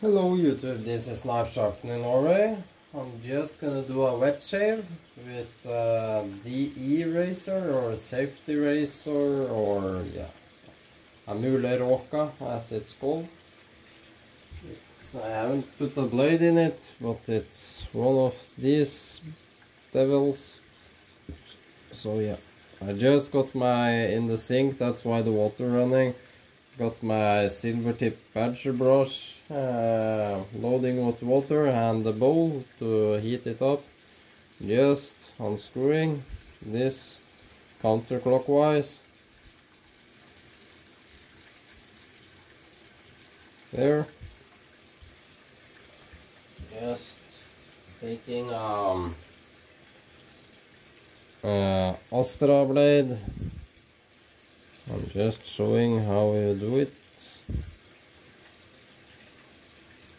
Hello YouTube, this is Knife Sharpener Norway. I'm just gonna do a wet shave with uh, DE razor or a safety razor or yeah, a Mühle Rocca as it's called. It's, I haven't put a blade in it, but it's one of these devils. So yeah, I just got my in the sink, that's why the water running. Got my silver tip badger brush, uh, loading with water and the bowl to heat it up. Just unscrewing this counterclockwise. There. Just taking um uh, Astra blade I'm just showing how you do it.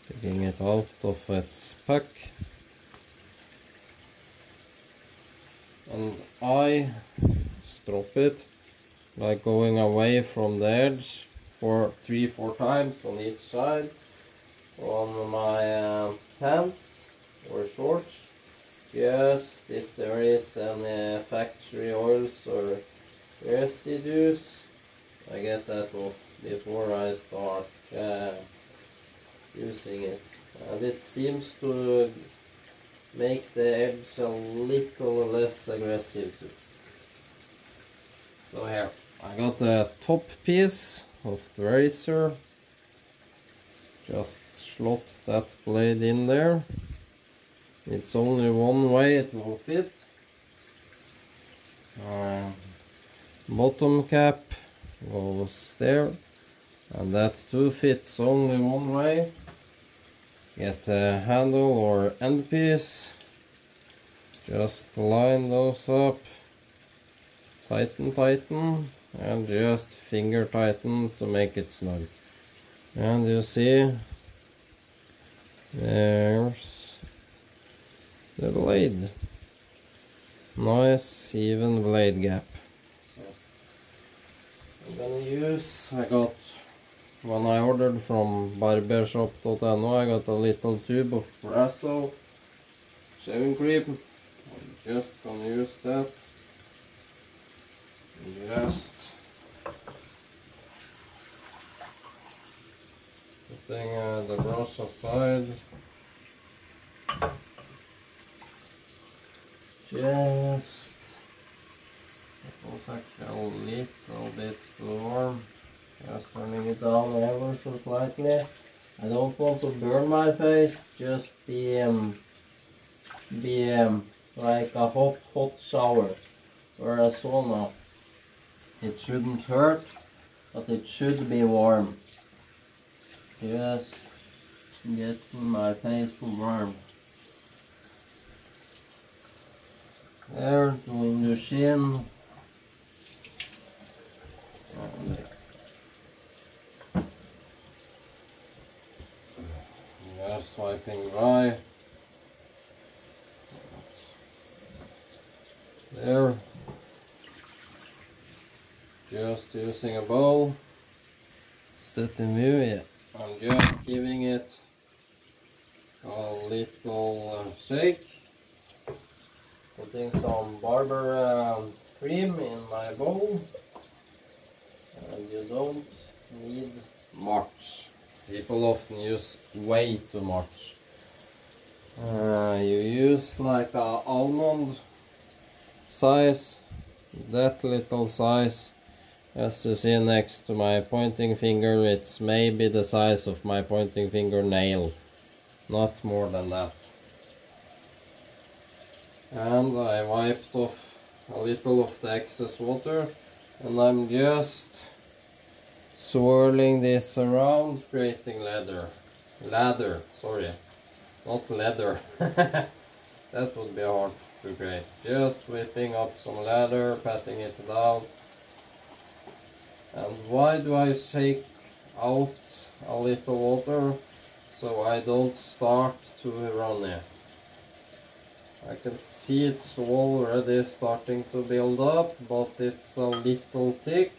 Taking it out of its pack. And I strop it like going away from the edge for three, four times on each side on my uh, pants or shorts. Just if there is any factory oils or residues I get that before I start uh, using it. And it seems to make the edge a little less aggressive too. So here. I got the top piece of the razor just slot that blade in there. It's only one way it will fit. Uh, bottom cap goes there. And that too fits only one way. Get a handle or end piece. Just line those up. Tighten tighten. And just finger tighten to make it snug. And you see there's the blade. Nice even blade gap I'm gonna use, I got, when I ordered from barbershop.no, I got a little tube of Proraso shaving cream. I'm just gonna use that. Just putting uh, the brush aside. Just was actually a little bit warm. Just turning it down ever so slightly. I don't want to burn my face, just be, um, be um, like a hot, hot shower or a sauna. It shouldn't hurt, but it should be warm. Just get my face warm. There, doing the shin. Just swiping dry. There. Just using a bowl. Steady view, yeah. I'm just giving it a little uh, shake. Putting some barber um, cream in my bowl you don't need much. People often use way too much. Uh, you use like a almond size, that little size. As you see next to my pointing finger, it's maybe the size of my pointing finger nail. Not more than that. And I wiped off a little of the excess water and I'm just swirling this around creating leather. Lather sorry. Not leather. That would be hard to create. Just whipping up some lather patting it down. And why do I shake out a little water so I don't start to run it? I can see it's already starting to build up but it's a little thick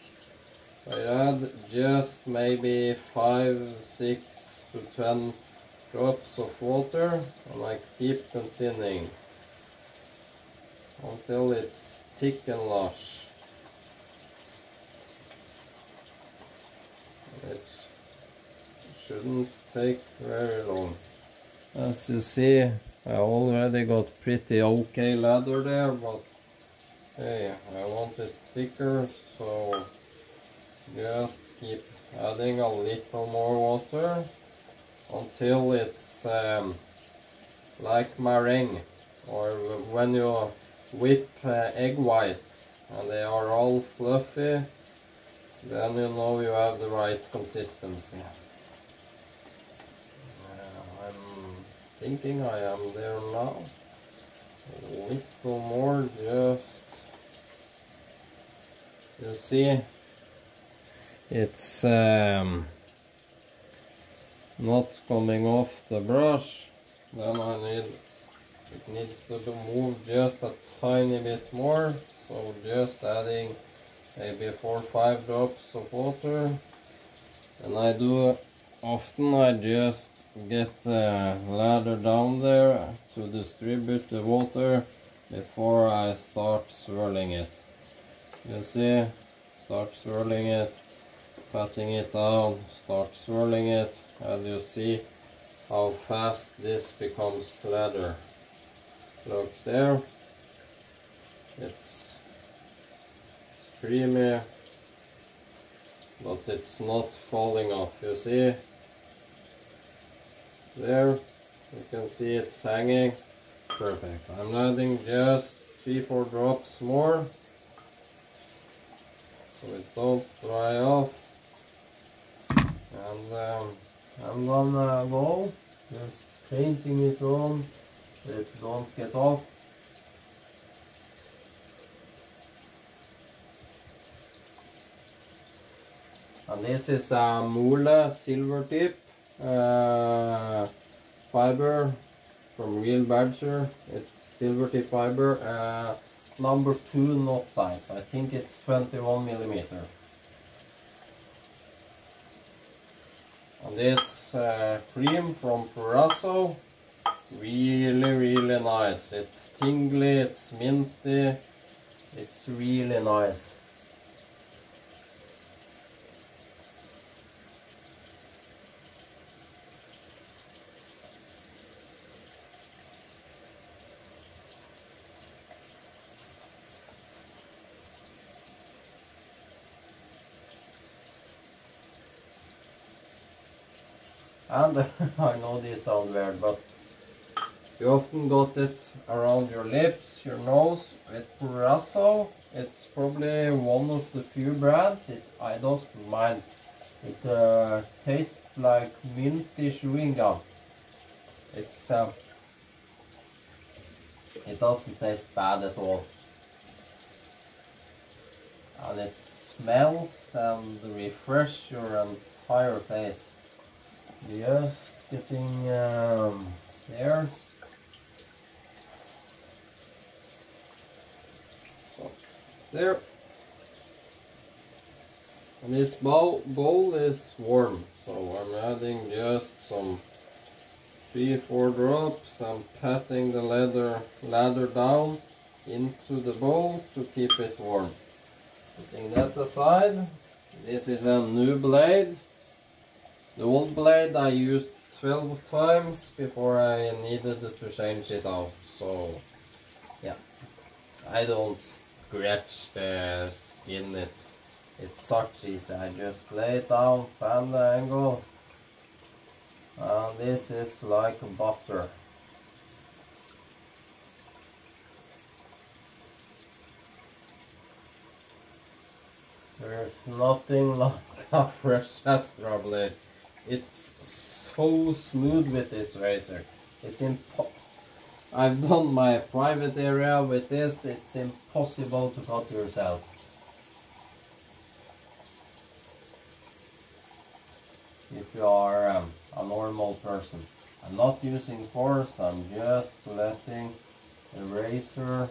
I add just maybe 5, 6 to 10 drops of water and I keep continuing until it's thick and lush. It shouldn't take very long. As you see, I already got pretty okay leather there, but hey, I want it thicker, so just keep adding a little more water until it's um, like meringue or when you whip uh, egg whites and they are all fluffy then you know you have the right consistency. Uh, I'm thinking I am there now. A little more just you see it's um, not coming off the brush. Then I need it needs to be moved just a tiny bit more. So just adding maybe four or five drops of water. And I do often I just get a ladder down there to distribute the water before I start swirling it. You see? Start swirling it patting it down start swirling it and you see how fast this becomes ladder look there. It's it's creamy but it's not falling off you see? There you can see it's hanging. Perfect. I'm adding just three four drops more so it don't dry off and um, I'm gonna go. Just painting it on. So it don't get off. And this is a Mühle silver tip uh, fiber from Real Badger. It's silver tip fiber uh, number 2 knot size. I think it's 21 millimeter this uh, cream from Proraso, really, really nice. It's tingly, it's minty, it's really nice. And I know this sounds weird, but you often got it around your lips, your nose with Proraso. It's probably one of the few brands it I don't mind. It uh, tastes like minty chewing gum. It's uh, it doesn't taste bad at all. And it smells and refresh your entire face. Just getting um, there. There. And this bowl, bowl is warm, so I'm adding just some three, four drops. I'm patting the leather ladder down into the bowl to keep it warm. Putting that aside. This is a new blade. The old blade I used 12 times before I needed to change it out, so yeah. I don't scratch the skin, it's, it's such easy. I just lay it down, fan the angle, and this is like butter. There's nothing like a fresh Astra blade. It's so smooth with this razor. It's impo I've done my private area with this. It's impossible to cut yourself. If you are um, a normal person. I'm not using force, I'm just letting the razor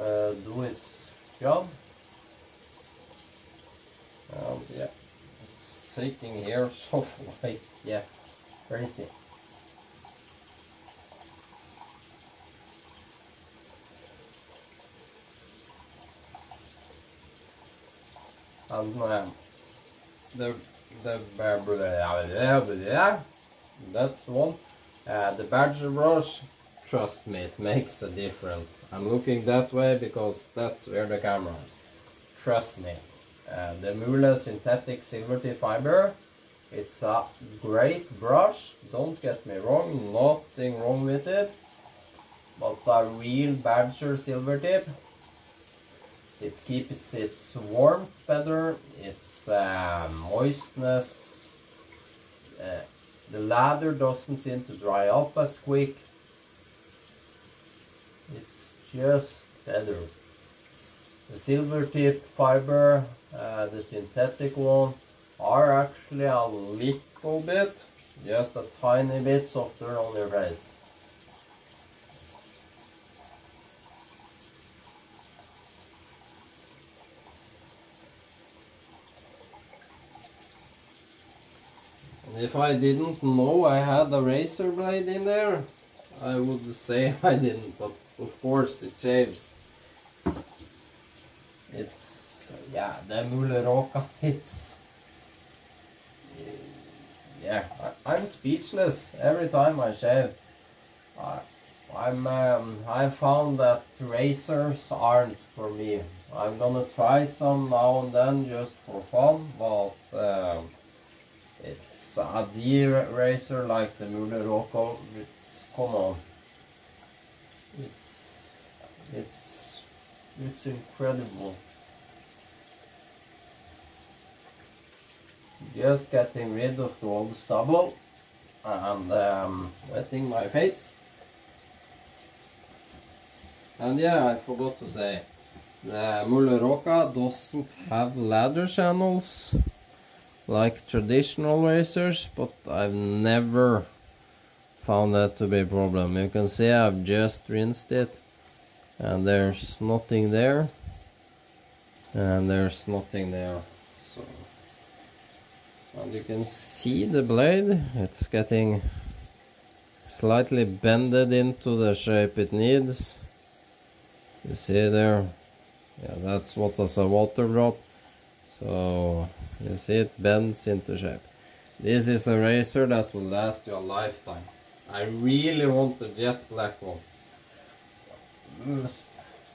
uh, do its job. And yeah taking hairs off like, yeah, crazy. And um, the the that's the one. Uh, the badger brush, trust me, it makes a difference. I'm looking that way because that's where the camera is. Trust me. Uh, the Mühle synthetic silver tip fiber, it's a great brush. Don't get me wrong, nothing wrong with it. But a real badger silver tip, it keeps its warmth better, its uh, moistness. Uh, the lather doesn't seem to dry up as quick. It's just better. The silver tip fiber, uh, the synthetic one, are actually a little bit, just a tiny bit softer on your face. If I didn't know I had a razor blade in there, I would say I didn't, but of course it shaves. It's, yeah, the Mühle Rocca, it's, yeah, I, am speechless every time I shave. I, I'm, um, I found that razors aren't for me. I'm gonna try some now and then just for fun, but um, a DE razor like the Mühle Rocca. It's come on. It's it's it's incredible. Just getting rid of all the stubble and um, wetting my face. And yeah, I forgot to say, the Mühle Rocca doesn't have ladder channels like traditional razors, but I've never found that to be a problem. You can see I've just rinsed it and there's nothing there and there's nothing there. And you can see the blade, it's getting slightly bended into the shape it needs. You see there? Yeah, that's what what is a water drop. So you see it bends into shape. This is a razor that will last you a lifetime. I really want the jet black one. Mm.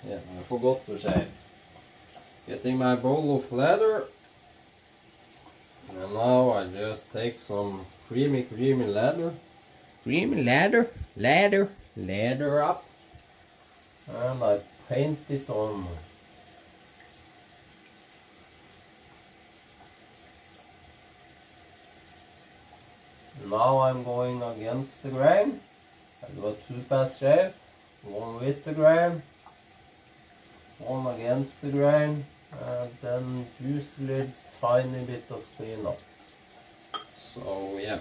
Yeah, I forgot to shave. Getting my bowl of leather. And now I just take some creamy, creamy leather. Creamy leather, leather, leather up. And I paint it on Now I'm going against the grain. I do a two pass shave, one with the grain, one against the grain, and then usually tiny bit of cleanup. So yeah.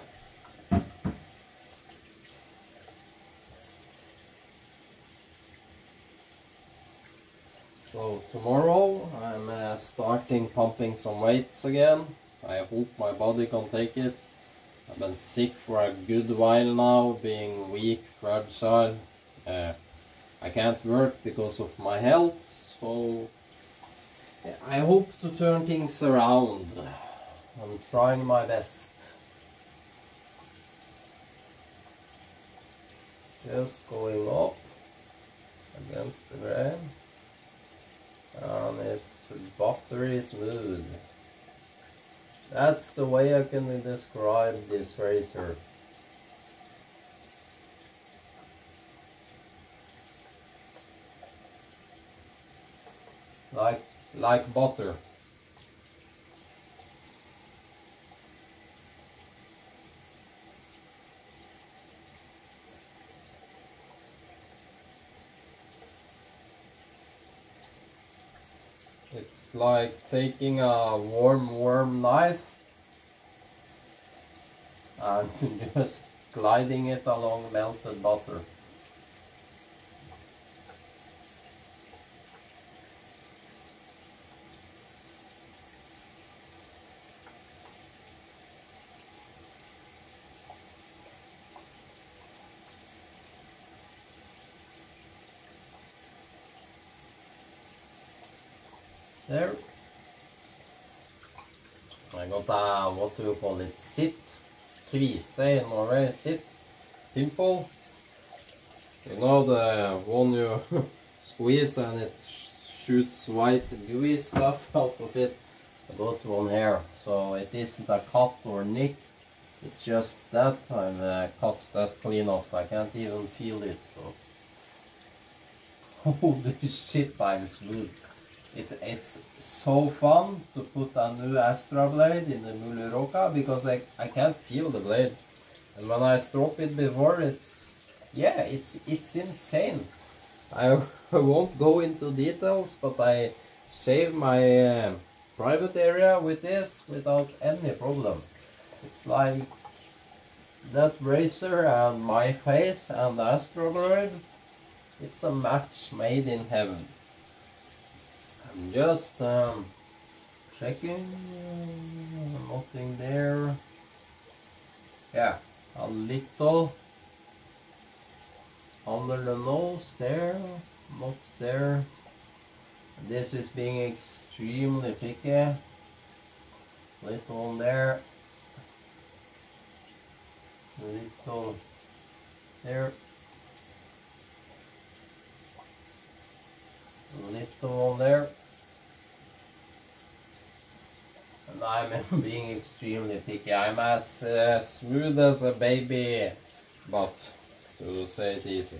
So tomorrow I'm uh, starting pumping some weights again. I hope my body can take it. I've been sick for a good while now, being weak, fragile. Uh, I can't work because of my health, so I hope to turn things around. I'm trying my best. Just going up against the grain. And it's buttery smooth. That's the way I can describe this razor. Like, butter. It's like taking a warm, warm knife and just gliding it along melted butter. There. I got a, what do you call it, sit, kvise in Norway, sit, pimple. You know the one you squeeze and it shoots white gooey stuff out of it. I got one here, so it isn't a cut or nick. It's just that I've uh, cut that clean off. I can't even feel it. So. Holy shit, I'm smooth. It, it's so fun to put a new Astra blade in the Mühle Rocca because I, I can't feel the blade. And when I strop it before, it's, yeah, it's, it's insane. I won't go into details, but I shave my uh, private area with this without any problem. It's like that razor and my face and the Astra blade. It's a match made in heaven. I'm just um, checking, nothing there. Yeah, a little under the nose there, not there. This is being extremely picky. Little on there. Little there. Little on there. And I'm being extremely picky. I'm as uh, smooth as a baby, but to say it easy.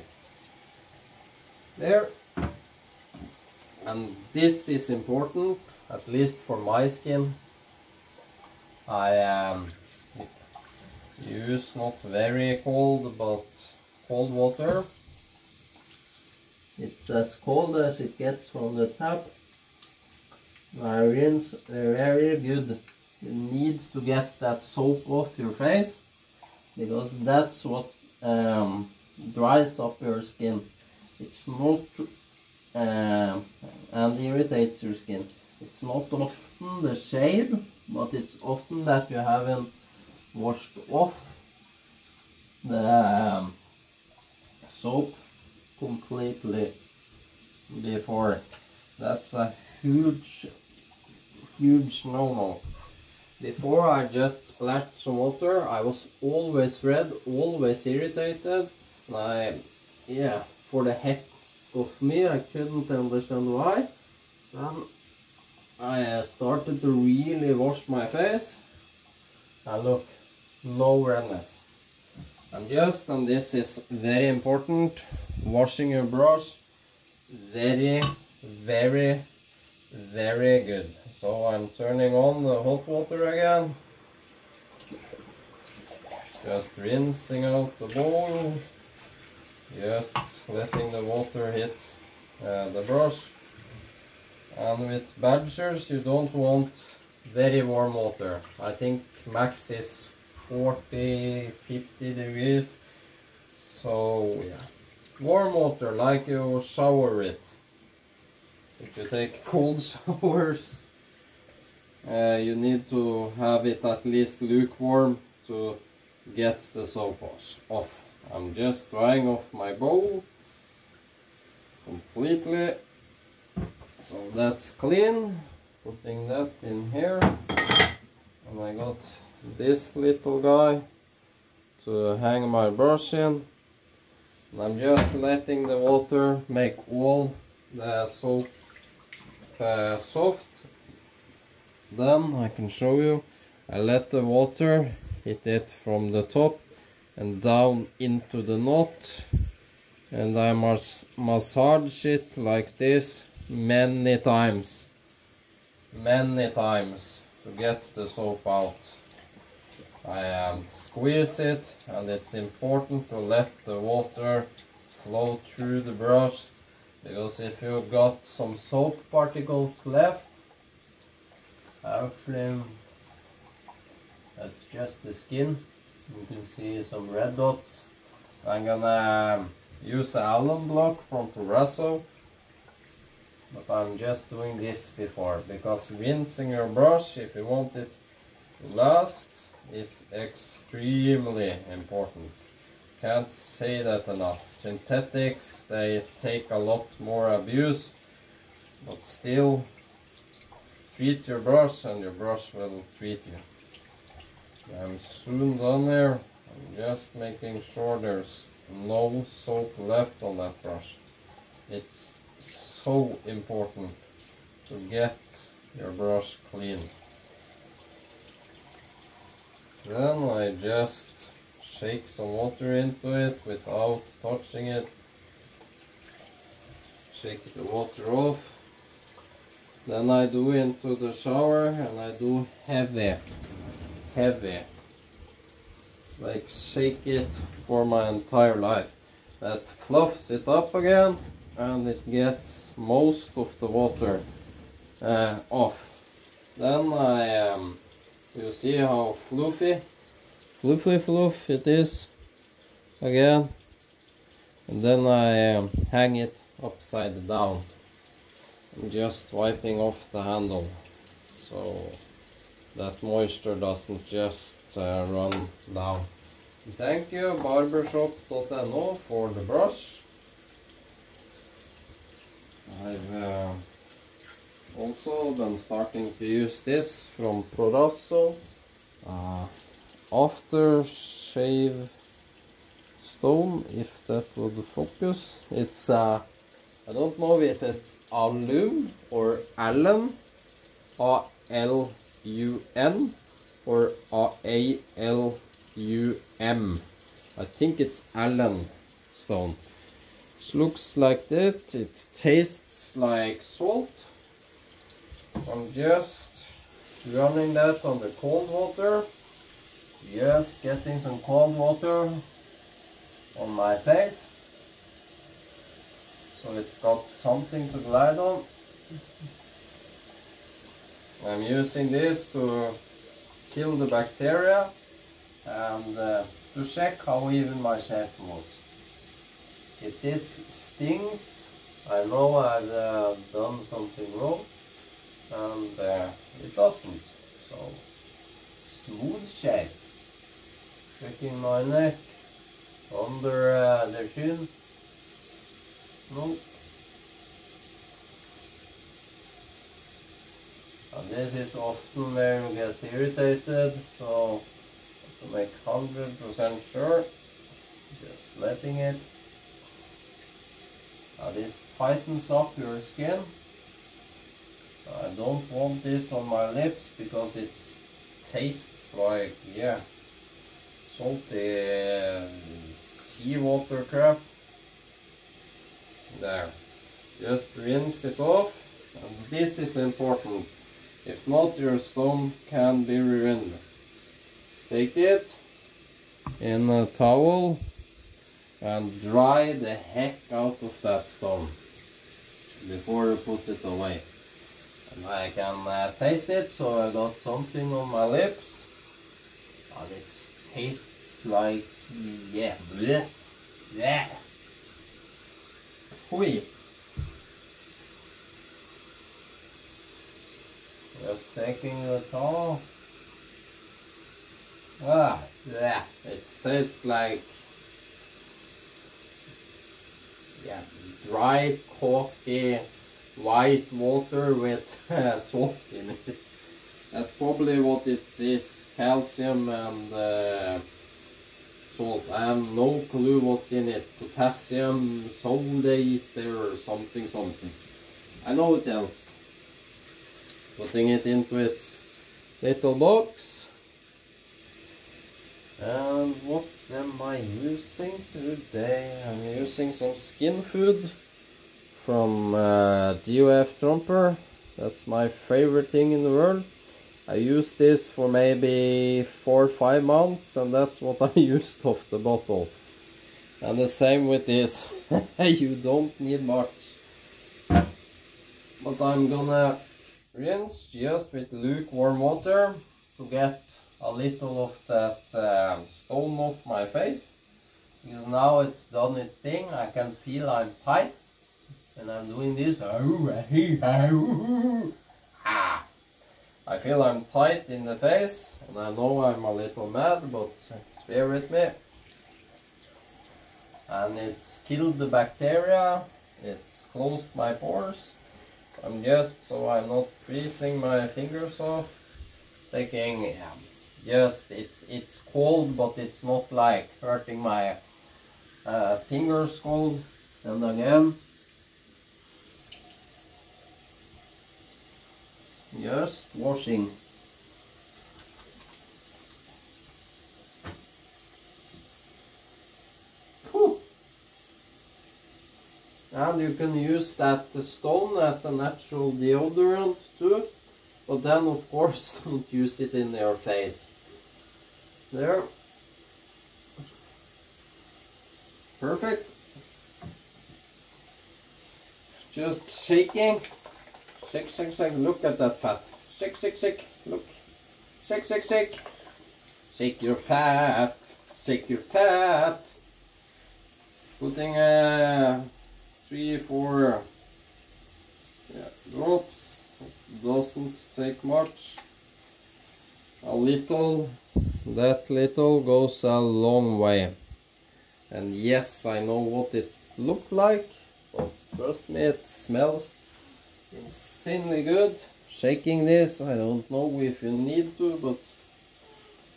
There. And this is important, at least for my skin. I um, use not very cold, but cold water. It's as cold as it gets from the tap. I rinse very good. You need to get that soap off your face because that's what um, dries up your skin. It's not um, and irritates your skin. It's not often the shave, but it's often that you haven't washed off the um, soap completely before. That's a huge, huge no-no. Before I just splashed some water, I was always red, always irritated. I, yeah, for the heck of me, I couldn't understand why. Then I uh, started to really wash my face. And look, no redness. And just, and this is very important, washing your brush very, very, very good. So I'm turning on the hot water again. Just rinsing out the bowl. Just letting the water hit uh, the brush. And with badgers you don't want very warm water. I think max is 40, 50 degrees. So yeah, warm water like you shower it. If you take cold showers, uh, you need to have it at least lukewarm to get the soap off. I'm just drying off my bowl completely. So that's clean. Putting that in here. And I got this little guy to hang my brush in. And I'm just letting the water make all the soap uh, soft. Then I can show you. I let the water hit it from the top and down into the knot. And I must massage it like this many times. Many times to get the soap out. I um, squeeze it and it's important to let the water flow through the brush because if you've got some soap particles left actually that's just the skin you can see some red dots I'm gonna use an alum block from Proraso but I'm just doing this before because rinsing your brush if you want it last is extremely important. Can't say that enough. Synthetics, they take a lot more abuse, but still treat your brush and your brush will treat you. I'm soon done here. I'm just making sure there's no soap left on that brush. It's so important to get your brush clean. Then I just shake some water into it without touching it. Shake the water off. Then I do into the shower and I do heavy, heavy. Like shake it for my entire life. That fluffs it up again and it gets most of the water uh, off. Then I, um, you see how fluffy, fluffy fluff it is again. And then I um, hang it upside down. I'm just wiping off the handle so that moisture doesn't just uh, run down. Thank you barbershop.no for the brush. I've uh, also been starting to use this from Proraso uh, after shave stone if that would focus. It's uh, I don't know if it's alum or alum, A L U N or A L U M. I think it's alum stone. It looks like that. It tastes like salt. I'm just running that on the cold water. Just getting some cold water on my face. So it's got something to glide on. I'm using this to kill the bacteria and uh, to check how even my shave was. If this stings, I know I've uh, done something wrong and uh, it doesn't. So, smooth shave. Checking my neck under uh, the chin. Nope. And this is often where you get irritated, so to make 100% sure, just letting it. Now this tightens up your skin. I don't want this on my lips because it tastes like, yeah, salty uh, seawater crap. There. Just rinse it off. And this is important. If not, your stone can be ruined. Take it in a towel and dry the heck out of that stone before you put it away. And I can uh, taste it, so I got something on my lips. And it tastes like, yeah, bleh, bleh. Hui. Just taking the towel. Ah, yeah, it tastes like yeah, dry, coffee, white water with salt in it. That's probably what it is, calcium and uh, salt. I have no clue what's in it. Potassium, sodium or something, something. I know it helps. Putting it into its little box. And what am I using today? I'm using some skin food from uh, GOF Trumper. That's my favorite thing in the world. I used this for maybe four or five months and that's what I used of the bottle. And the same with this. you don't need much. But I'm gonna rinse just with lukewarm water to get a little of that um, stone off my face. Because now it's done its thing, I can feel I'm tight. And I'm doing this. Ah. I feel I'm tight in the face, and I know I'm a little mad, but bear with me. And it's killed the bacteria, it's closed my pores, I'm just so I'm not freezing my fingers off. Taking yeah, just it's it's cold, but it's not like hurting my uh, fingers cold. And again, just washing. And you can use that stone as a natural deodorant too. But then of course don't use it in your face. There. Perfect. Just shaking. Shake, shake, shake. Look at that fat. Shake, shake, shake. Look. Shake, shake, shake. Shake your fat. Shake your fat. Putting uh, three, four yeah, drops. Doesn't take much. A little, that little goes a long way. And yes, I know what it looked like, but trust me, it smells insanely good. Shaking this, I don't know if you need to, but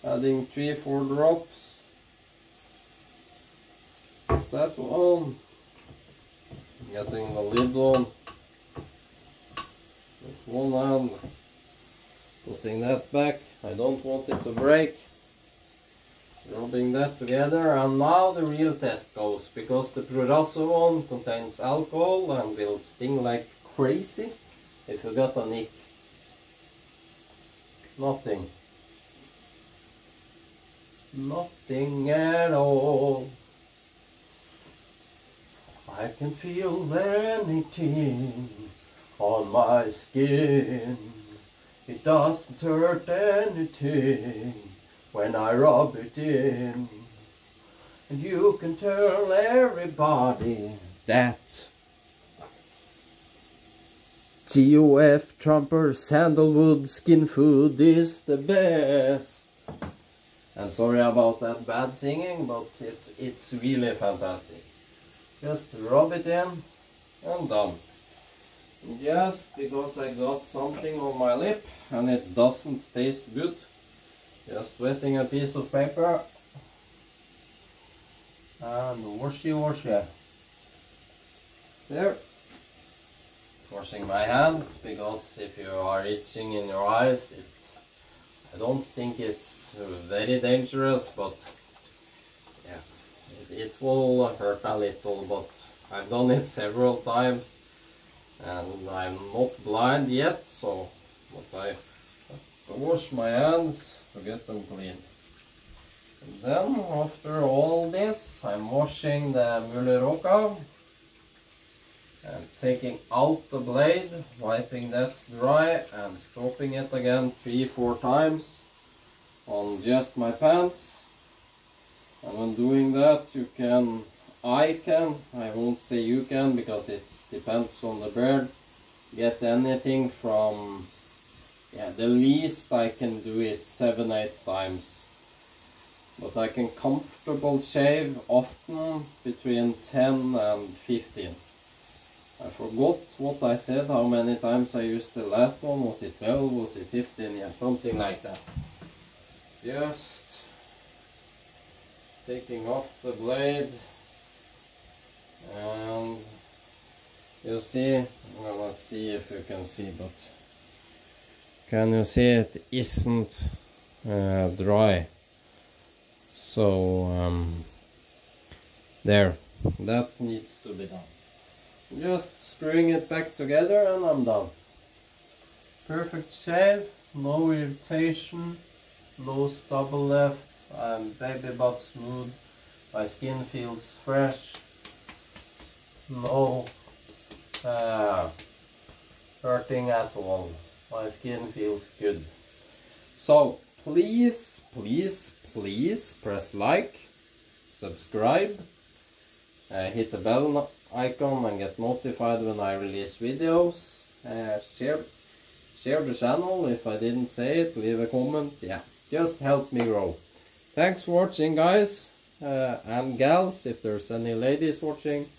adding three, four drops. That one. Getting the lid on. With one hand. Putting that back. I don't want it to break. Rubbing that together and now the real test goes because the Proraso contains alcohol and will sting like crazy if forgot got a nick. Nothing. Nothing at all. I can feel anything on my skin. It doesn't hurt anything when I rub it in. And you can tell everybody that GOF Trumper Sandalwood Skin Food is the best. And sorry about that bad singing, but it's, it's really fantastic. Just rub it in and done. Just because I got something on my lip and it doesn't taste good. Just wetting a piece of paper and washy washy. There. Washing my hands because if you are itching in your eyes, it I don't think it's very dangerous, but yeah, it, it will hurt a little, but I've done it several times and I'm not blind yet, so but I wash my hands to get them clean. And then after all this, I'm washing the Mühle and taking out the blade, wiping that dry and stropping it again three, four times on just my pants. And when doing that, you can, I can, I won't say you can because it depends on the bird, get anything from, yeah, the least I can do is seven, eight times. But I can comfortable shave often between 10 and 15. I forgot what I said, how many times I used the last one. Was it 12? Was it 15? Yeah, something like that. Just taking off the blade and you see, well, let's see if you can see, but can you see it isn't uh, dry? So um, there, that needs to be done. Just screwing it back together and I'm done. Perfect shave, no irritation, no stubble left, I'm baby butt smooth, my skin feels fresh, no uh, hurting at all, my skin feels good. So please, please, please press like, subscribe, uh, hit the bell icon and get notified when I release videos. Uh, share, share the channel if I didn't say it, leave a comment, yeah, just help me grow. Thanks for watching guys uh, and gals, if there's any ladies watching.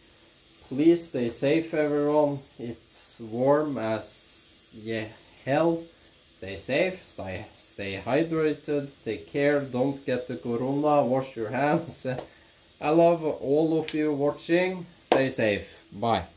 Please stay safe everyone, it's warm as yeah, hell. Stay safe, stay, stay hydrated, take care, don't get the corona, wash your hands. I love all of you watching. Stay safe. Bye.